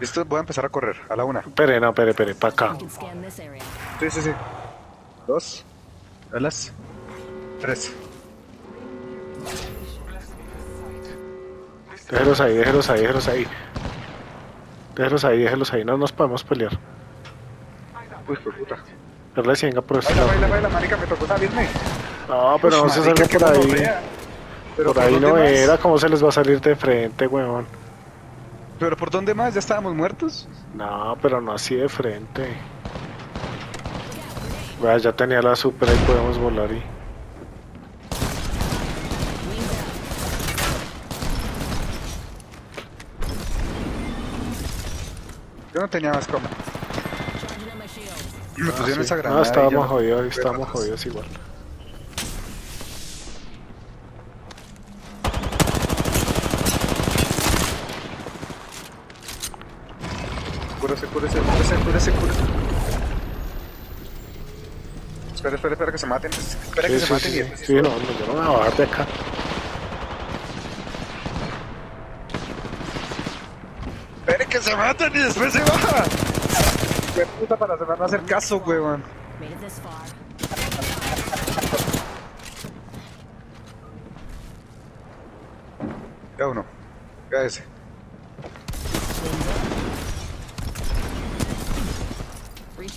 Listo, voy a empezar a correr. A la una. Espere, no, espere, espere, para acá. We can scan this area. Sí, sí, sí. Dos. A las. Tres. Déjelos ahí, déjelos ahí, déjelos ahí. Déjelos ahí, déjelos ahí, no nos podemos pelear. Uy, por puta. Darle cienga por este Baila, lado. baila, baila, marica, me tocó salirme. No, pero no se salga por ahí. Pero Por ahí no era, ¿cómo se les va a salir de frente, weón? ¿Pero por dónde más? ¿Ya estábamos muertos? No, pero no así de frente. Vea, ya tenía la super, ahí podemos volar y... Yo no tenía más como. Me pusieron esa Ah, granada. y estábamos no- jodidos, estábamos jodidos igual. Cúrese, cúrese, cúrese, cúrese, cúrese. Espera, espera, espera que se maten. Espera que Sí, se maten sí, y sí, después- sí, no, no, yo no me voy a bajar de acá. Espere que se maten y después se baja. Qué puta para se van a hacer caso, weón. Ya uno. Ya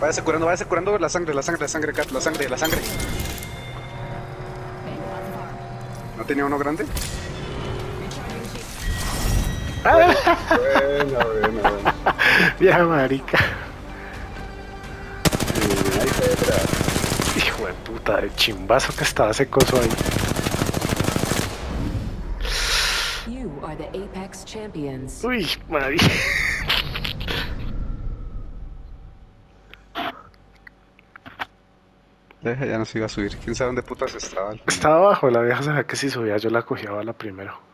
Váyase curando, váyase curando la sangre, la sangre, la sangre, Kat, la sangre, la sangre. ¿No tenía uno grande? Shield. Bueno, bueno, bueno. Ya, marica. Hijo de puta, de chimbazo que estaba ese coso ahí. You are the Apex champions. Uy, marica. Deja, ya no se iba a subir. ¿Quién sabe dónde putas estaba? Estaba abajo, la vieja sabía que si subía yo la cogía a la primero.